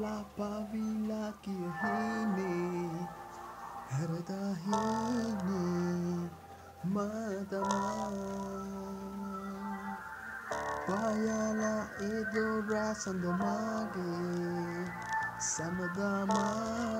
පාවිලා පාවිලා කිය හේනේ හැරදා හේනේ මතමා පායලා ඒදොරා සඳමාගේ සමගමා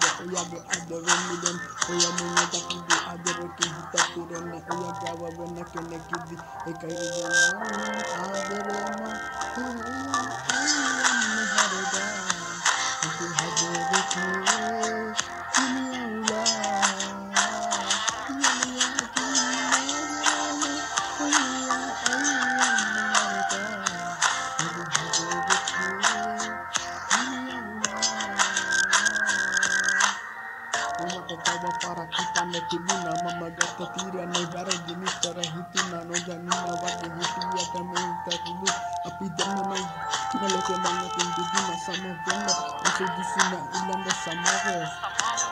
e oya andal kame ina at benda nene mango yaga api Allah gato anda benda nene kaga jawar na kami nene kemenda dona hama dona bola dona kiyo nagenda dona hito dini kagat adila Una copada para kitane kibuna Mama gata tira ne gare gini tara hitina No janina wadi hitia teme itakibu Api demo nai Ngalo ke manga tindidina sama vena Ase disina ilanda samare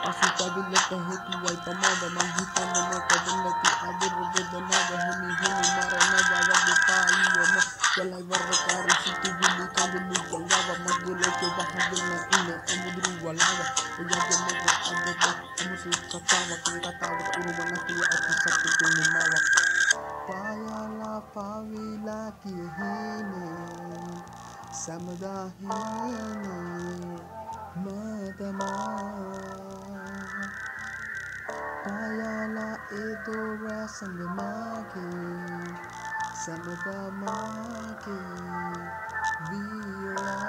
Asu tadile te hitu wai tamada Manghita mene kadene ti adiru vedonada Hini hini mara nada wadi pali wama Kalai varra kari situ vili kabili kalava Magule ke bahadina ina amudru walava Oya ke mago adeta amusu katawa kung katawa urumana kuya ati sakti tumimawa Payala pavila kihine Samadahine Madama Payala Viola